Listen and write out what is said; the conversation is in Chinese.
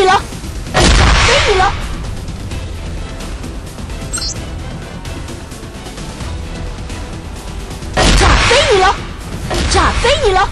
你了！炸飞你了！炸飞你了！炸飞你了！